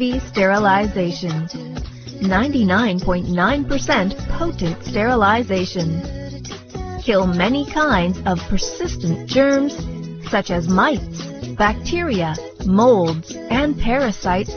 UV sterilization. 99.9% potent sterilization. Kill many kinds of persistent germs such as mites, bacteria, molds, and parasites